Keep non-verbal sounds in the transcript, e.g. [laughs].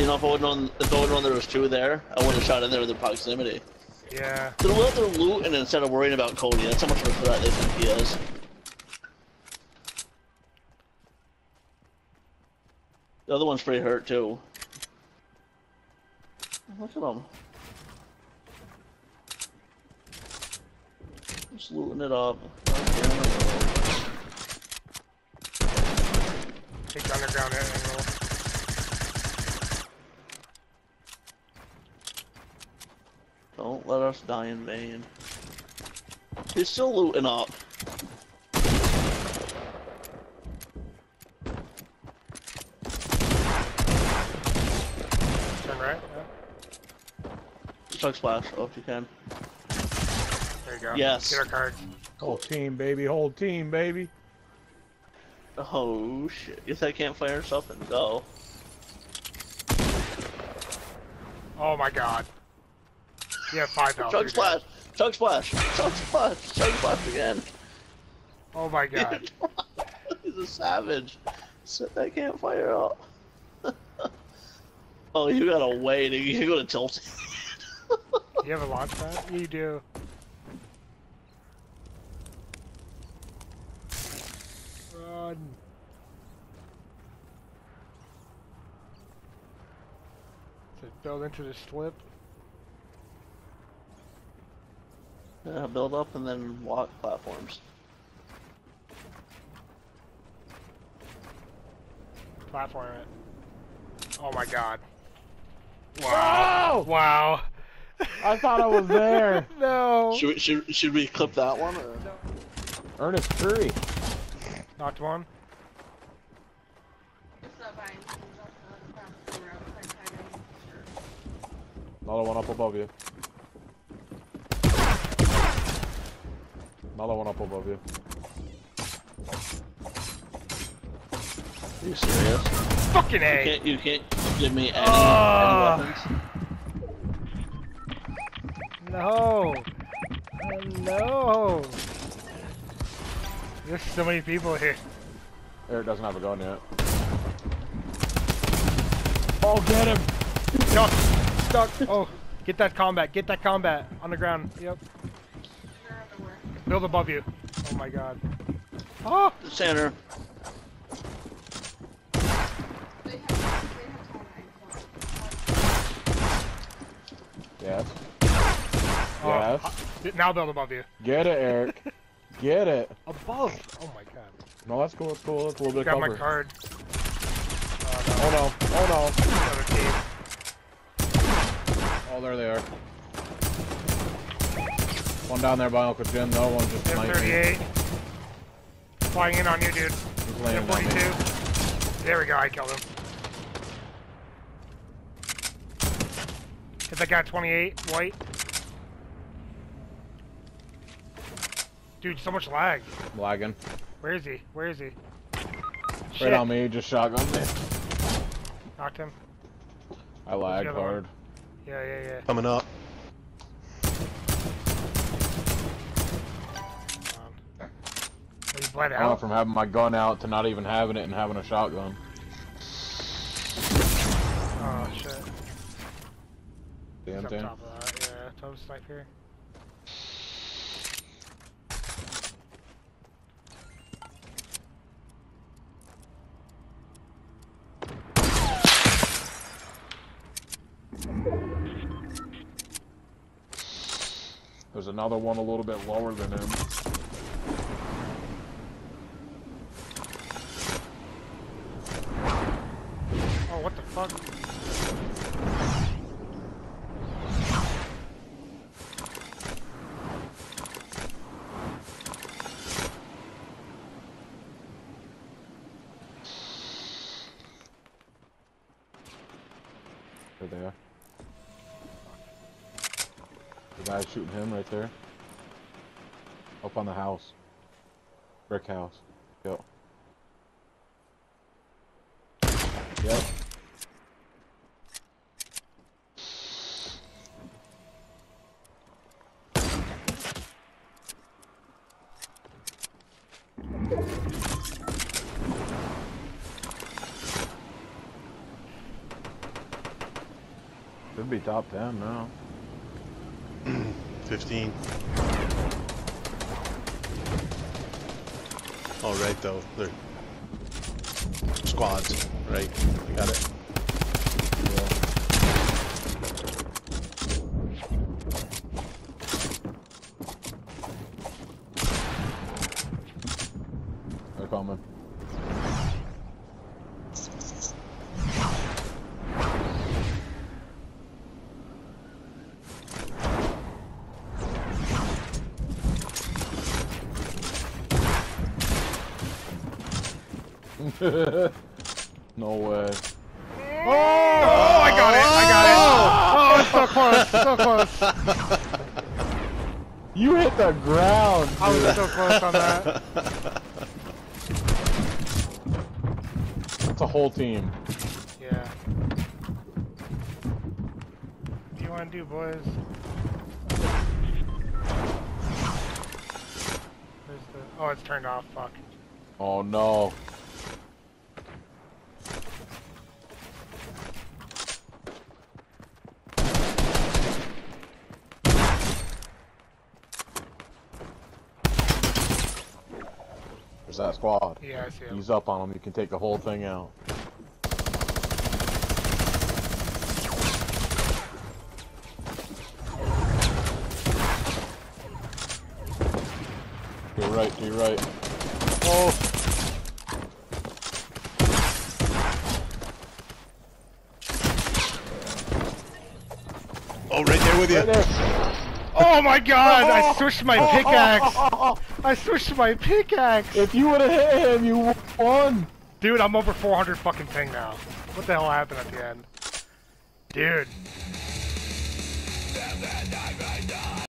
You know, if I would known if I would known there was two there, I would have shot in there with the proximity. Yeah. So they're out there looting instead of worrying about Cody. That's how much of a threat they think he is. The other one's pretty hurt too. Look at him. Just looting it up. Take the underground angle. Don't let us die in vain. He's still looting up. Turn right. Yeah. Chug splash, oh, if you can. There you go. Yes. Get our card. Whole team, baby. Whole team, baby. Oh shit. Guess I can't fire stuff and go. Oh my god. Have five health. Chug splash! Chug splash! Chug splash! Chug splash again! Oh my [laughs] god. He's a savage. Set that campfire oh. up. [laughs] oh, you got a way to you go to tilt. [laughs] you have a launch pad? You do. Run. To build into the slip. Yeah, build up and then walk platforms. Platform it. Oh my god. Wow. Oh! Wow. I thought I was there. [laughs] no. Should we, should, should we clip that one? Or? Ernest Curry. Knocked one. Another one up above you. Another one up above you. Are you serious? Fucking You can't, you can't give me any, Ah. any weapons? No. Uh, no. There's so many people here. Eric doesn't have a gun yet. Oh, get him! Stuck. Stuck. Oh, get that combat. Get that combat on the ground. Yep. Build above you. Oh my god. Oh. The center. Yes. oh. Yes. Uh, Now build above you. Get it, Eric. [laughs] Get it. Above. Oh my god. No, that's cool. That's cool. That's a little bit Got of my card. Oh no. Oh Another team. no. Oh, there they are. One down there by Uncle Jim. No one just They have sniped me. Flying in on you, dude. He's laying on me. 42. There we go. I killed him. Hit that guy 28. White. Dude, so much lag. Lagging. Where is he? Where is he? Right on me. Just shotgun me. Knocked him. I lagged the other one? hard. Yeah, yeah, yeah. Coming up. He bled I went from having my gun out to not even having it and having a shotgun. Oh shit. Damn He's up thing. top of that. Yeah, top snipe here. There's another one a little bit lower than him. Oh, what the fuck? There they are. The guy's shooting him right there. Up on the house. Brick house. Yep. Yep. Should be top 10 now. [clears throat] 15. Oh, right, though. They're squads. Right. I got it. They're coming. No way. Oh! oh, I got it! I got it! Oh, it's so close! So close! You hit the ground. I was dude. so close on that. It's a whole team. Yeah. What do you want to do, boys? Where's the... Oh, it's turned off. Fuck. Oh no. There's that squad. Yeah, I see him. He's up on him. You can take the whole thing out. To your right, to your right. Oh! Oh, right there with you. Right there! Oh my god! I oh. switched my oh. pickaxe! [laughs] I switched my pickaxe! If you would have hit him, you won! Dude, I'm over 400 fucking ping now. What the hell happened at the end? Dude.